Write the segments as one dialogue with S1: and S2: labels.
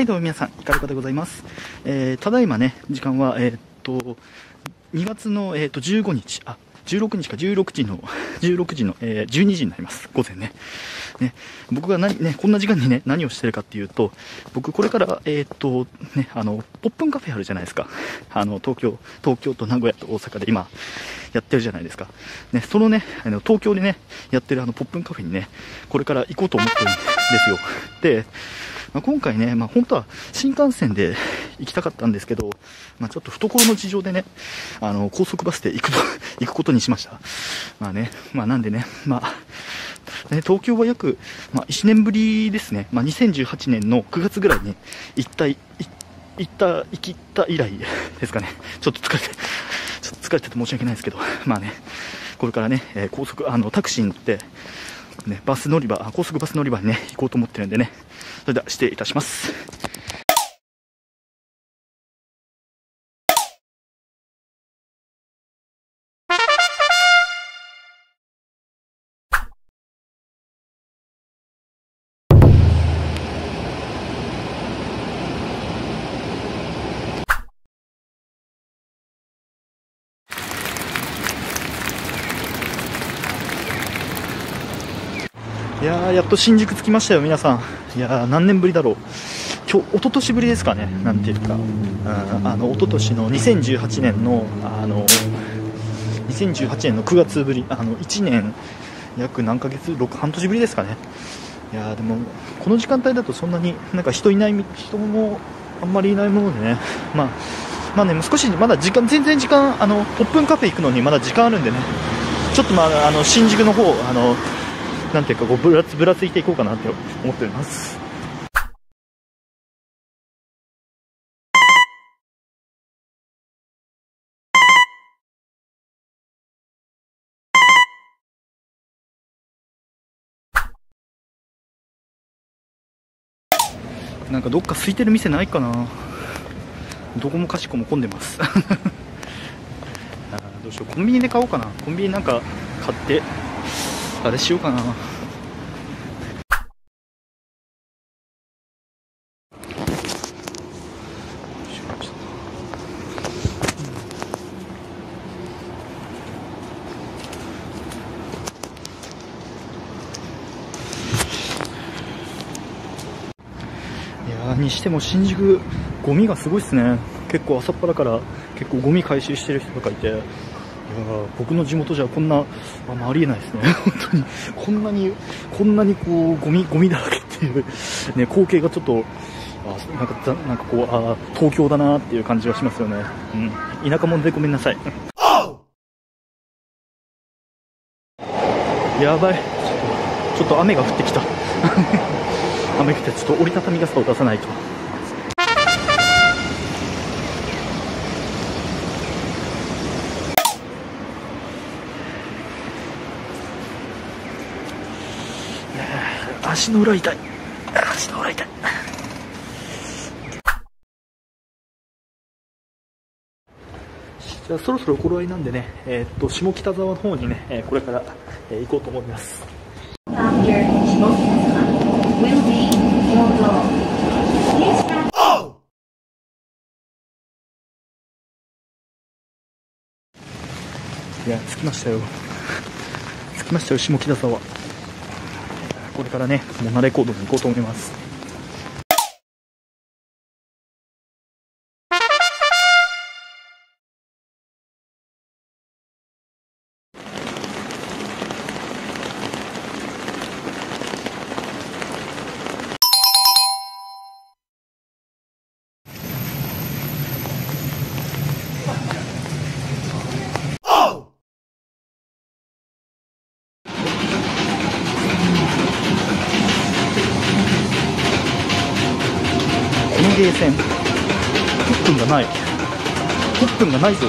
S1: はい、どうも皆さん、いかがでございます。えー、ただいまね、時間は、えーっと、2月の、えーっと、15日、あ、16日か16時の、16時の、えー12時になります。午前ね。ね、僕が何、ね、こんな時間にね、何をしてるかっていうと、僕これから、えーっと、ね、あの、ポップンカフェあるじゃないですか。あの、東京、東京と名古屋と大阪で今、やってるじゃないですか。ね、そのね、あの、東京でね、やってるあの、ポップンカフェにね、これから行こうと思ってるんですよ。で、まあ、今回ね、まあ、本当は新幹線で行きたかったんですけど、まあ、ちょっと懐の事情でね、あの、高速バスで行くと、行くことにしました。まあね、まあなんでね、まあ、ね、東京は約、まあ、1年ぶりですね。まあ、2018年の9月ぐらいに行った、行った、行きった以来 ですかね。ちょっと疲れて、ちょっと疲れてて申し訳ないですけど、まあね、これからね、え高速、あの、タクシーに乗って、ね、バス乗り場、高速バス乗り場にね、行こうと思ってるんでね、それでは失礼いたします。いやー、やっと新宿着きましたよ、皆さん。いやー、何年ぶりだろう。今日、一昨年ぶりですかね、なんていうか。うんあの、一昨年の2018年の、あの、2018年の9月ぶり、あの、1年、約何ヶ月、6、半年ぶりですかね。いやー、でも、この時間帯だとそんなになんか人いない、人もあんまりいないものでね、まあ、まあね、もう少し、まだ時間、全然時間、あの、ポップンカフェ行くのにまだ時間あるんでね、ちょっとまあ、あの、新宿の方、あの、なんていうかこうぶらつぶらついていこうかなって思っております。なんかどっか空いてる店ないかな。どこもかしこも混んでます。どうしよう。コンビニで買おうかな。コンビニなんか買って。あれしようかな。にしても新宿ゴミがすごいっすね。結構朝っぱらから結構ゴミ回収してる人とかいて。僕の地元じゃこんなあまあありえないですね。本当に。こんなにこんなにこうゴミゴミだらけっていうね光景がちょっとあなんかなんかこうあ東京だなっていう感じはしますよね。うん。田舎者でごめんなさい。やばい。ちょっと雨が降ってきた。雨降ってちょっと折りたたみ傘を出さないと。足の裏痛い。足の裏痛い。じゃあそろそろ頃合いなんでね、えーっと下北沢の方にね、えこれから、え行こうと思います。いや着きましたよ。着きましたよ下北沢。これからねモナレコードに行こうと思います。ゲーセン。ポップンがない。ポップンがないぞ。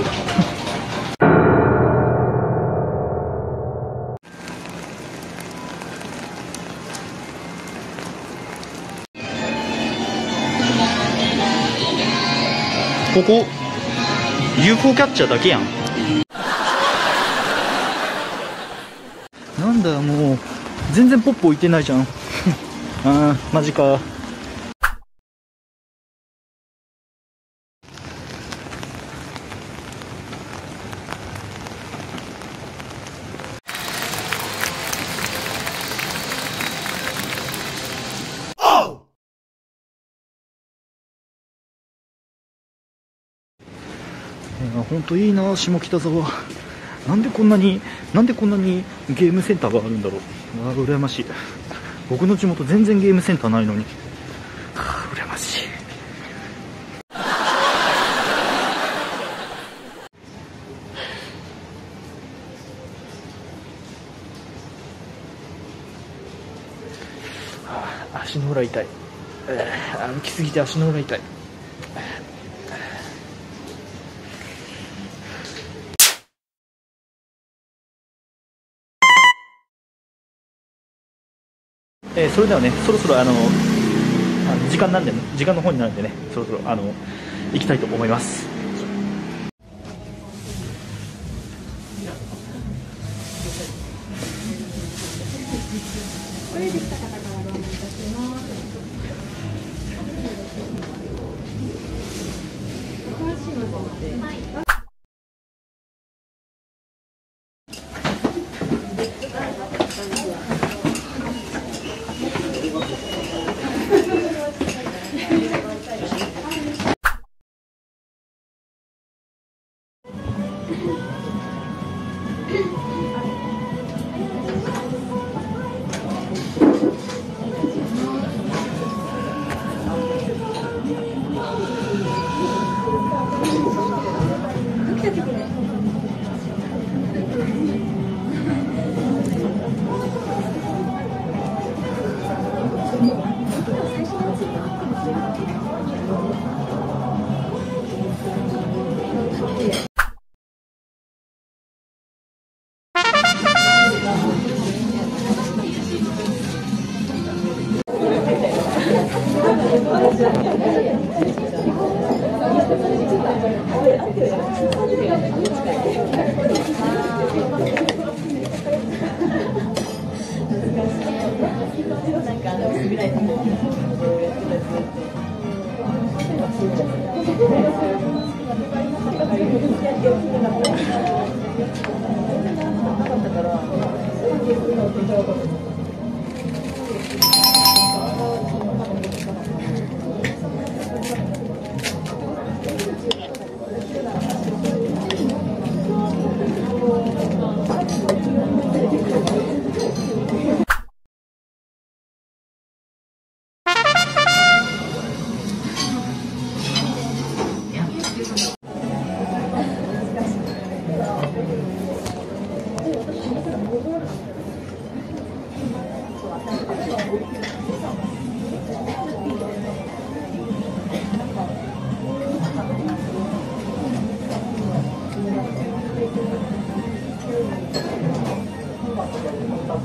S1: ここ UFO キャッチャーだけやん。なんだもう。全然ポップ置いてないじゃん。あーマジかや本当いいな下北沢。なんでこんなになんでこんなにゲームセンターがあるんだろう。あー羨ましい。僕の地元全然ゲームセンターないのに。は あ羨ましい。はあ足の裏痛い。歩きすぎて足の裏痛い。えーそれではねそろそろあの時間なんでね時間の方になるんでねそろそろあの行きたいと思います。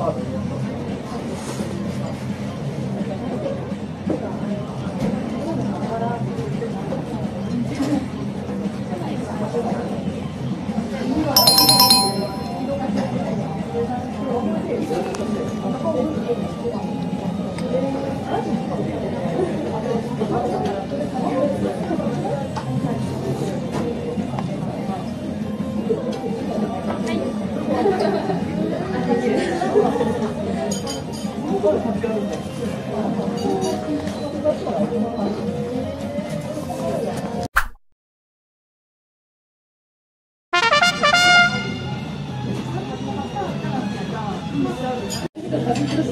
S2: ラ Tapi terus.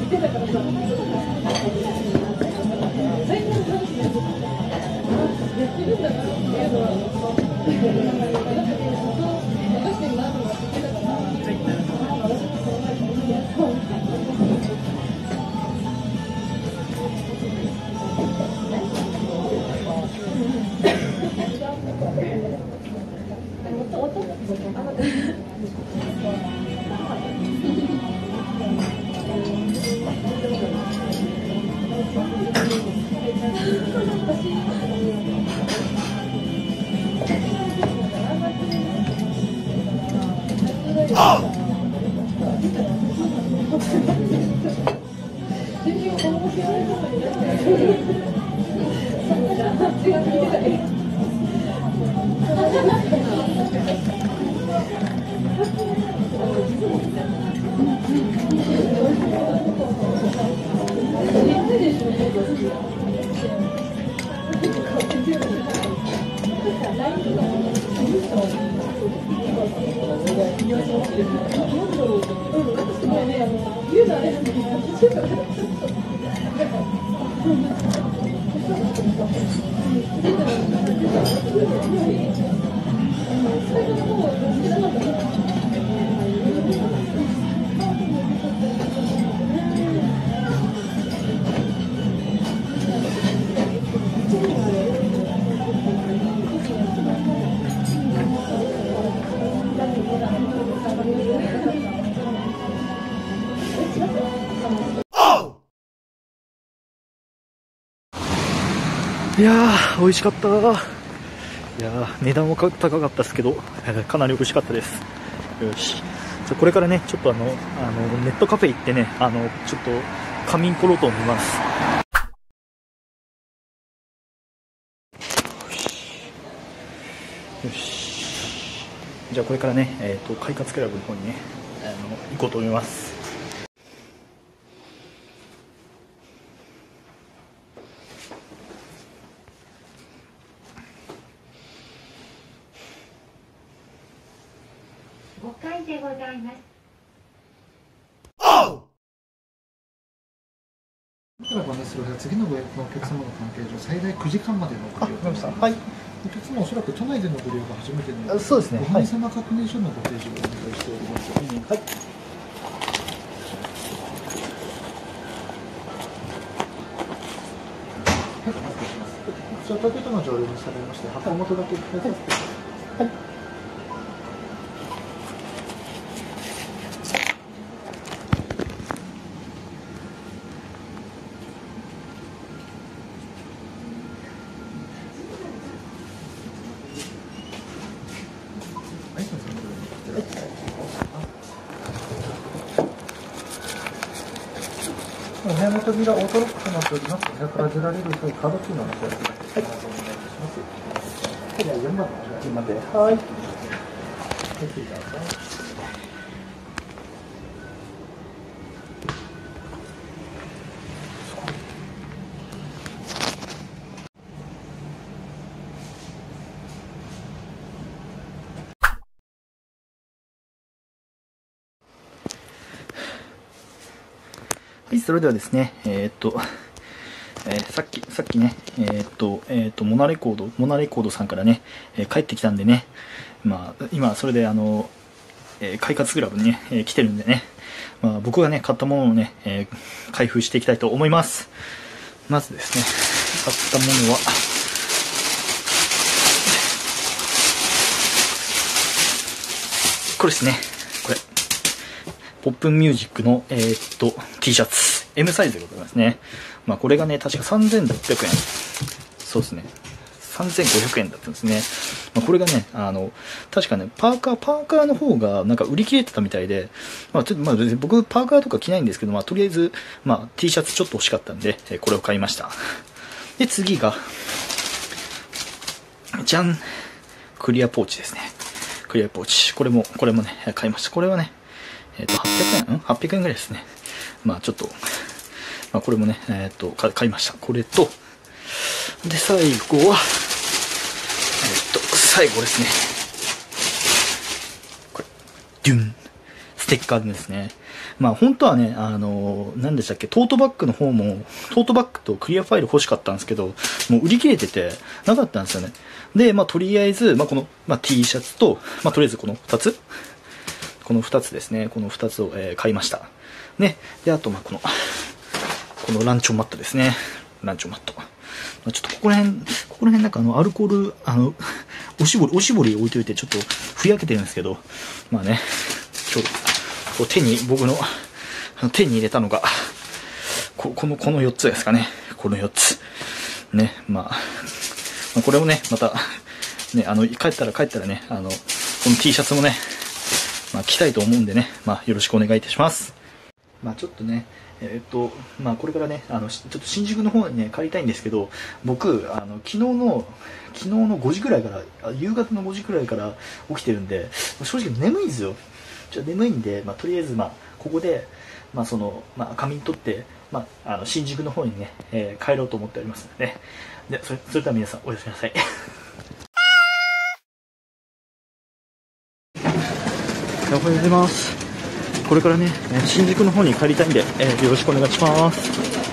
S1: いやー美味しかった。いやー値段も高かったですけど かなり美味しかったです。よし。じゃこれからねちょっとあのあのネットカフェ行ってねあのちょっと仮眠取ろうと思います。よし。じゃあこれからね、えー、と快活クラブの方にねあの行こうと思います。
S3: 5階でございます。
S2: 僕らご案内する次のご予約のお客様の関係上最大9時間までのご利用となります。
S1: はい。
S2: お客様おそらく都内でのご利用が初めてになります
S1: そうですね。
S2: ご本様確認書のご提示をお願いしております、
S1: はい。
S2: はい、お願いしますこちら東京都の条例にされまして箱元だけ
S1: はい
S2: はい、おります。お部屋から出られる際、カードキーのお知らせはい、お願いいたします。はい、では4番のお願いします。
S1: 今で、はい、それではですね、えーっと、えーさっき、さっきね、えーっと、えーっと、モナレコード、モナレコードさんからね、えー帰ってきたんでね、まあ、今、それで、あの、えー快活クラブにね、えー来てるんでね、まあ、僕がね、買ったものをね、えー開封していきたいと思います。まずですね、買ったものは、これですね、これ。ポップミュージックの、えっと、T シャツ。M サイズでございますね。まあ、これがね、確か3600円。そうですね。3500円だったんですね。まあ、これがね、あの、確かね、パーカー、パーカーの方がなんか売り切れてたみたいで、まあ、ちょっと、まあ、別に僕、パーカーとか着ないんですけど、まあ、とりあえず、まあ、T シャツちょっと欲しかったんで、えこれを買いました。で、次が、じゃんクリアポーチですね。クリアポーチ。これも、これもね、買いました。これはね、えっ、と、800円？ん ?800 円ぐらいですね。まあちょっと、まあこれもね、えっ、と、買いました。これと、で、最後は、えっ、と、最後ですね。これ、デュン。ステッカーですね。まあ本当はね、あの、何でしたっけ、トートバッグの方も、トートバッグとクリアファイル欲しかったんですけど、もう売り切れてて、なかったんですよね。で、まあとりあえず、まあこの、まあ T シャツと、まあとりあえずこの2つ、この2つですね、この2つを、えー買いました。ね、で、あと、まこの、このランチョンマットですね。ランチョンマット。まあちょっとここら辺、ここら辺なんかあの、アルコール、あの、おしぼり、おしぼり置いといてちょっとふやけてるんですけど、まあね、今日、こう手に、僕の、手に入れたのが、ここの、この4つですかね。この4つ。ね、まあ、まあこれをね、また、ね、あの、帰ったら帰ったらね、あの、この T シャツもね、まあ、着たいと思うんでね、まあ、よろしくお願いいたします。まあ、ちょっとね、えーっと、まあ、これからね、あの、ちょっと新宿の方にね、帰りたいんですけど、僕、あの、昨日の、昨日の5時くらいから、夕方の5時くらいから起きてるんで、正直眠いんですよ。ちょっと眠いんで、まあ、とりあえず、まあ、ここで、まあ、その、まあ、仮眠取って、まあ、あの、新宿の方にね、えー帰ろうと思っておりますのでね。で、それ、それでは皆さん、おやすみなさい。おはようございます。これからね、新宿の方に帰りたいんで、えーよろしくお願いします。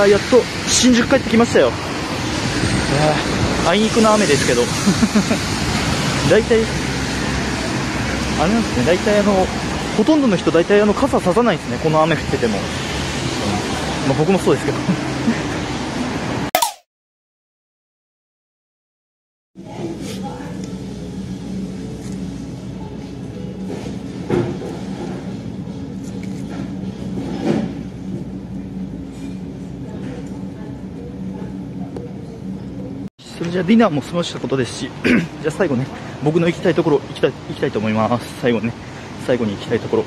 S1: やー、やっと新宿帰ってきましたよ。あいにくの雨ですけど。大体、あれなんですね、大体あの、ほとんどの人大体あの傘ささないですね、この雨降ってても。まあ、僕もそうですけど。ディナーも済ましたことですし、じゃあ最後ね、僕の行きたいところ行きたい行きたいと思います。最後ね、最後に行きたいところ。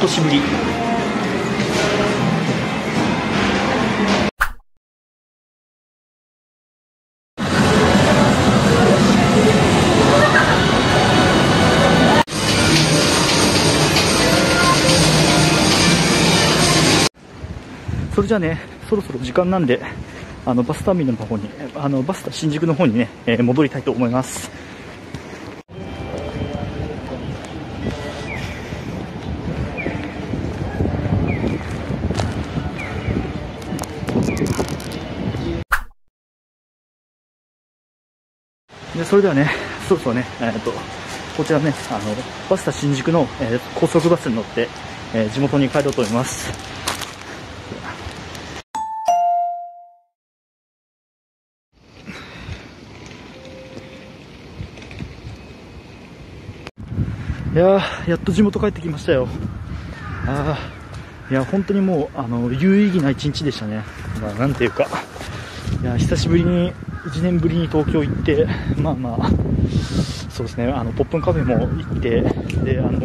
S1: 年ぶり。それじゃあね、そろそろ時間なんで、あのバスターミナルの方に、あのバスタ新宿の方にね、えー戻りたいと思います。でそれではね、そろそろね、えー、とこちらね、あのバスタ新宿の、えー高速バスに乗って、えー地元に帰ろうと思います。いやーやっと地元帰ってきましたよ。あいや本当にもうあの有意義な一日でしたね。まあ、なんていうか、いや久しぶりに1年ぶりに東京行って、まあまあ、そうですね、あのポップンカフェも行って、であの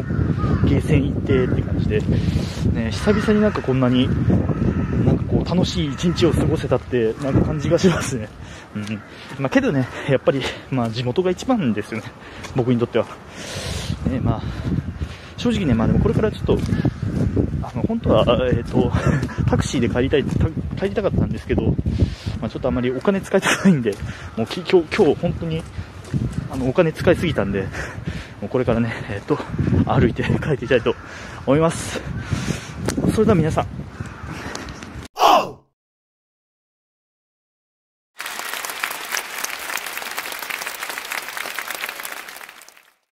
S1: ゲーセン行ってって感じで、ね、久々になんかこんなになんかこう楽しい一日を過ごせたってなんか感じがしますね。うんまあ、けどね、やっぱり、まあ、地元が一番ですよね、僕にとっては。ねまあ、正直ね、まあ、でもこれからちょっと、あの本当は、えー、と タクシーで帰りたい帰りたかったんですけど、まあ、ちょっとあまりお金使いたくないんで、もうき今日今日本当にあのお金使いすぎたんで、もうこれからね、えー、と歩いて帰っていきたいと思います。それでは皆さん、